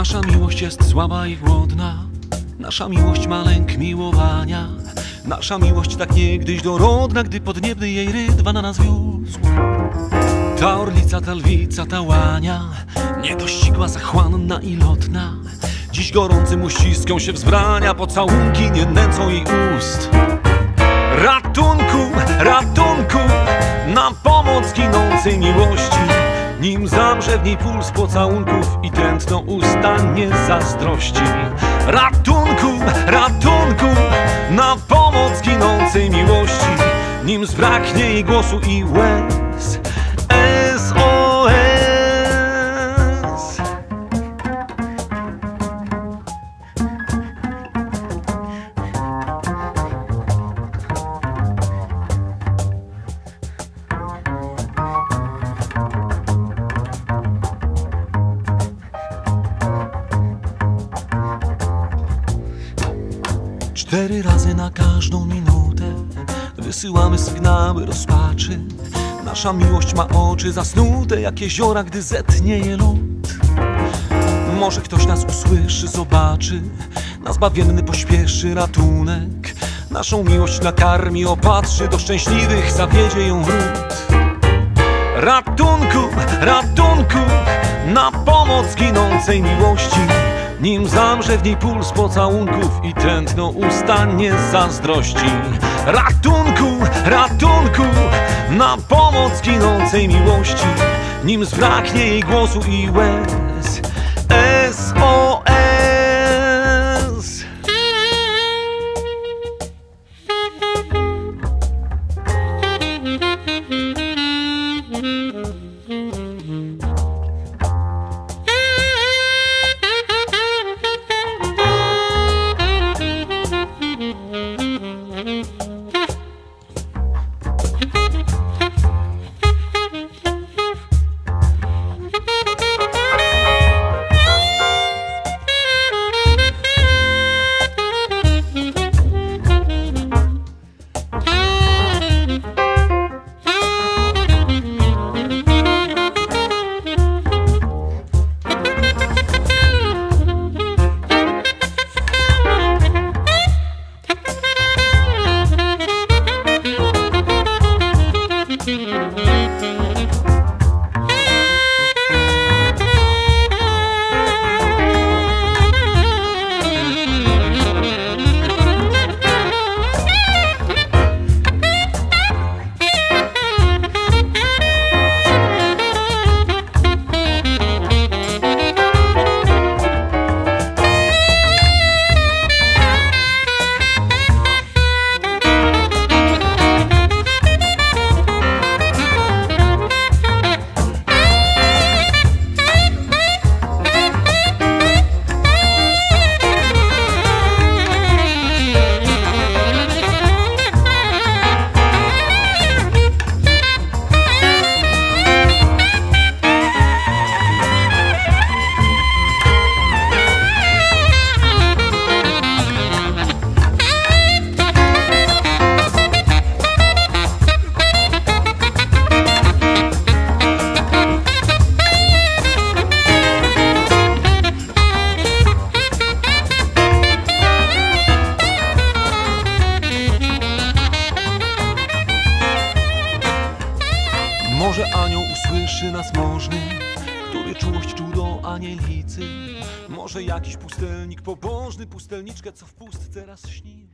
Nasza miłość jest słaba i głodna. Nasza miłość ma lęk miłowania. Nasza miłość tak niegdyś dorodna Gdy podniebny jej rydwan na nas wiózł. Ta orlica, ta lwica, ta łania Niedościgła, zachłanna i lotna. Dziś gorącym uściską się wzbrania Pocałunki nie nęcą jej ust. Ratunku, ratunku Na pomoc ginącej miłości Nim zamrze w niej puls pocałunków I tętno ustanie zazdrości. Ratunku, ratunku Na pomoc ginącej miłości. Nim zbraknie jej głosu i łez Cztery razy na każdą minutę wysyłamy sygnały rozpaczy. Nasza miłość ma oczy zasnute jak jeziora, gdy zetnie je lód. Może ktoś nas usłyszy, zobaczy, na zbawienny pośpieszy ratunek. Naszą miłość nakarmi, opatrzy, do szczęśliwych zawiedzie ją wrót. Ratunku, ratunku, na pomoc ginącej miłości Nim zamrze w niej puls pocałunków i tętno ustanie zazdrości. Ratunku, ratunku, na pomoc ginącej miłości. Nim zbraknie jej głosu i łez anioł usłyszy nas możny, który czułość czuł do anielicy. Może jakiś pustelnik pobożny, pustelniczkę, co w pustce raz śni.